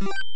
you